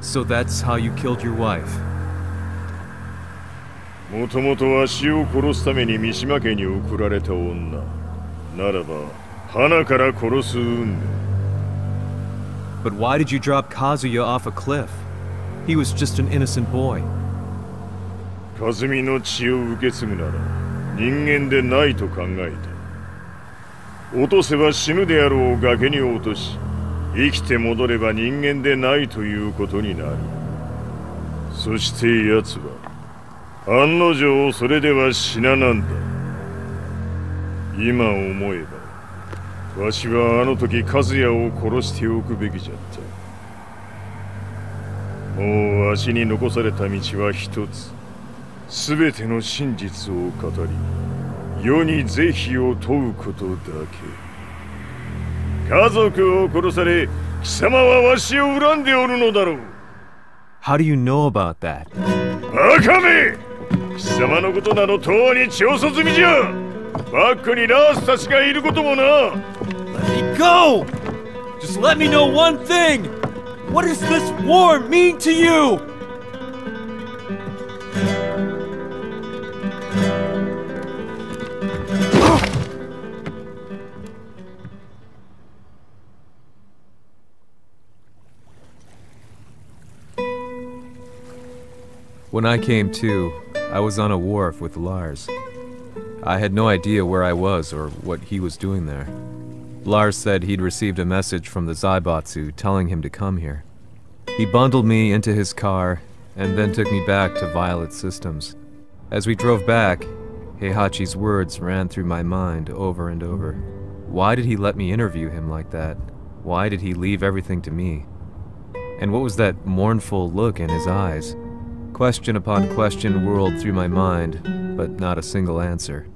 So that's how you killed your wife? もともとわしを殺すために三島家に送られた女ならば花から殺す運命 But why did you drop Kazuya off a cliff? He was just an innocent boy. 和美の血を受け継ぐなら人間でないと考えた落とせば死ぬであろう崖に落とし 生きて戻れば人間でないということになる。そして奴は案の定それでは死ななんだ。今思えばわしはあの時和也を殺しておくべきじゃった。もうわしに残された道は一つ。全ての真実を語り世に是非を問うことだけ。家族を殺され貴様はわしを恨んでおるのだろう How do you know about that? バカめ貴様のことなどとうに調査済みじゃバックにラースたちがいることもな Let me go! Just let me know one thing! What does this war mean to you? When I came to, I was on a wharf with Lars. I had no idea where I was or what he was doing there. Lars said he'd received a message from the Zaibatsu telling him to come here. He bundled me into his car and then took me back to Violet Systems. As we drove back, Heihachi's words ran through my mind over and over. Why did he let me interview him like that? Why did he leave everything to me? And what was that mournful look in his eyes? Question upon question whirled through my mind, but not a single answer.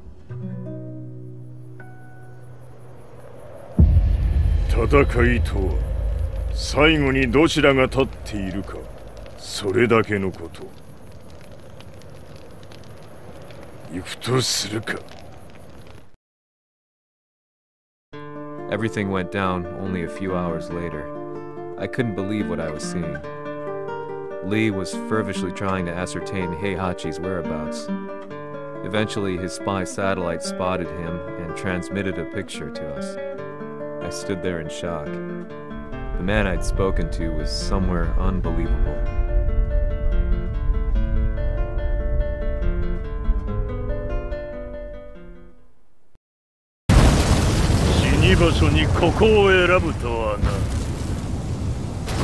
戦いとは最後にどちらが立っているかそれだけのこと行くとするか Everything went down only a few hours later. I couldn't believe what I was seeing. Lee was fervishly trying to ascertain Heihachi's whereabouts. Eventually, his spy satellite spotted him and transmitted a picture to us. I stood there in shock. The man I'd spoken to was somewhere unbelievable.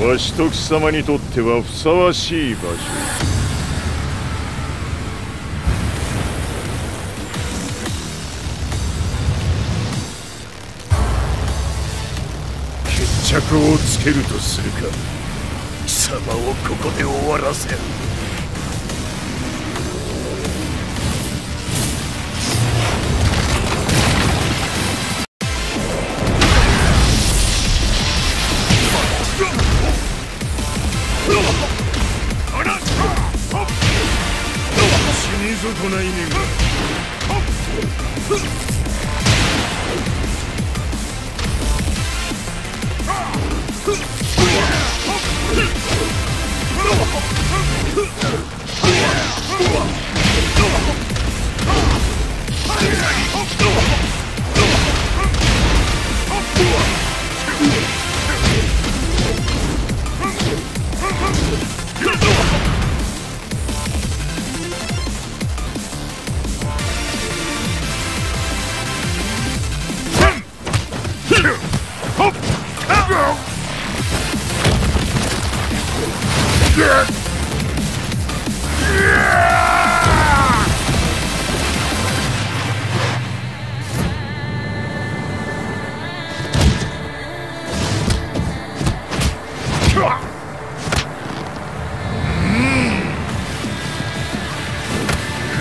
わしと貴様にとってはふさわしい場所。決着をつけるとするか。貴様をここで終わらせる。行いねん。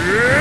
Yeah!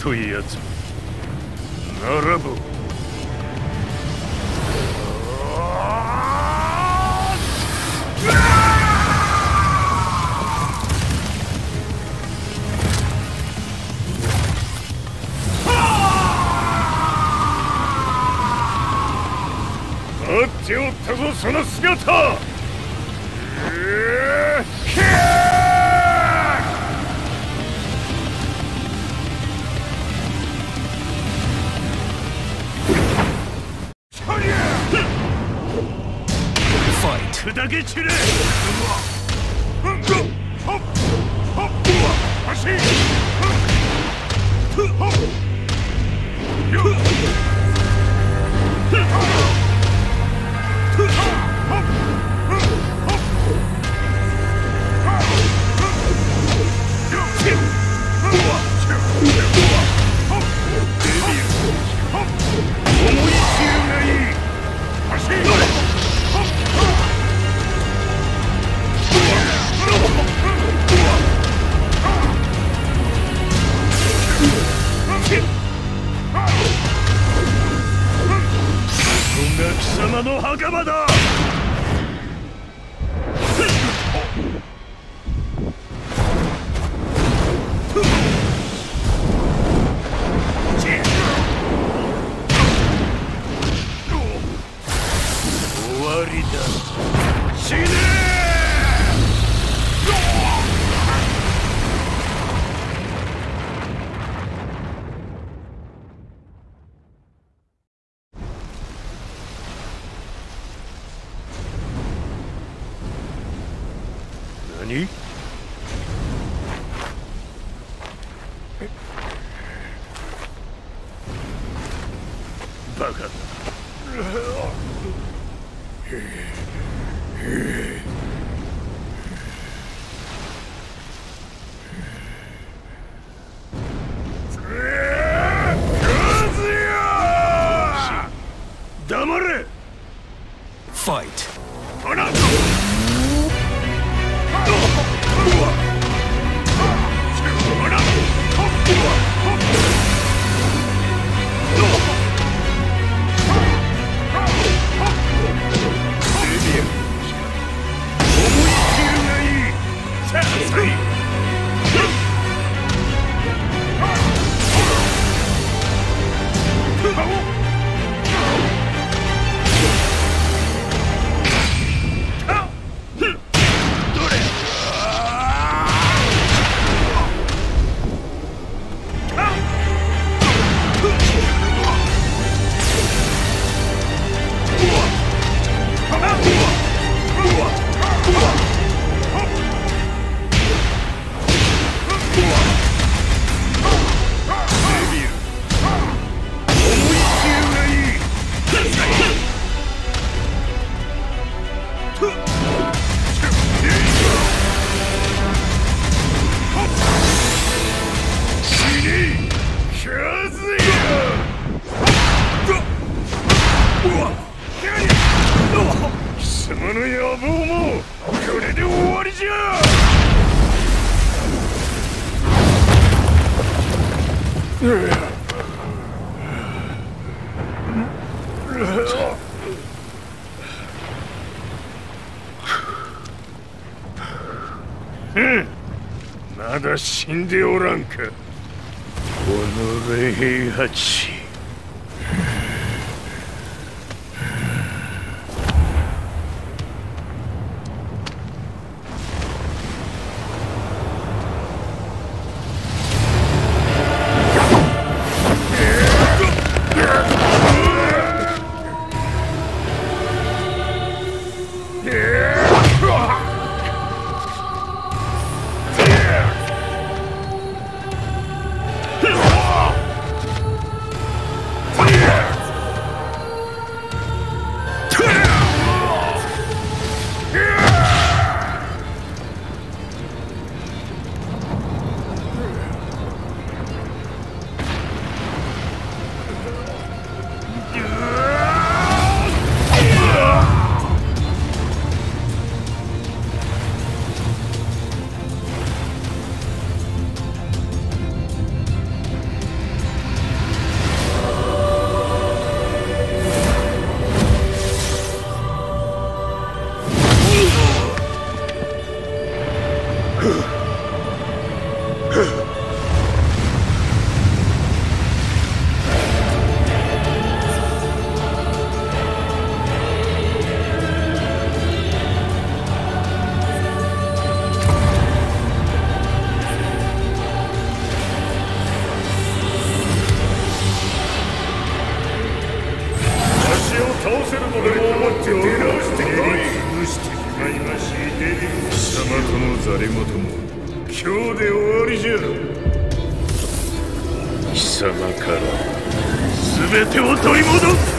とやつならば待っておったぞその姿りだ死ね何バカだええ。Yeah. まだ死んでおらんか。この霊兵八。貴様との戯れ言も今日で終わりじゃ貴様から全てを取り戻す。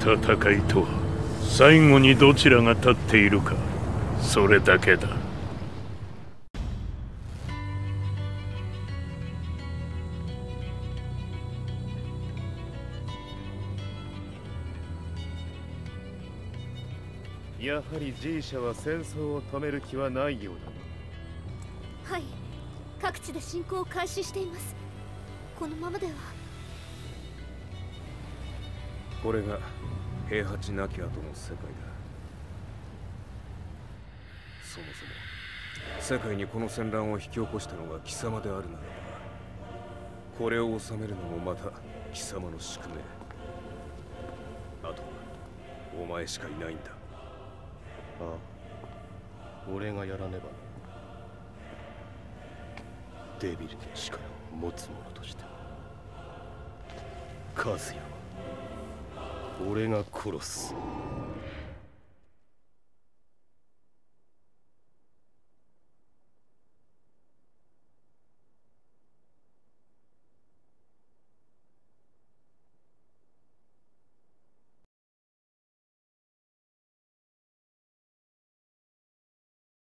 戦いとは最後にどちらが立っているかそれだけだ。やはり G 社は戦争を止める気はないようだはい。各地で侵攻を開始しています。このままではこれが平八なき後の世界だ。そもそも世界にこの戦乱を引き起こしたのが貴様であるならばこれを治めるのもまた貴様の宿命。あとはお前しかいないんだ。ああ。俺がやらねば。デビルの力を持つ者として。和也は俺が殺す。